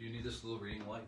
Do you need this little reading light?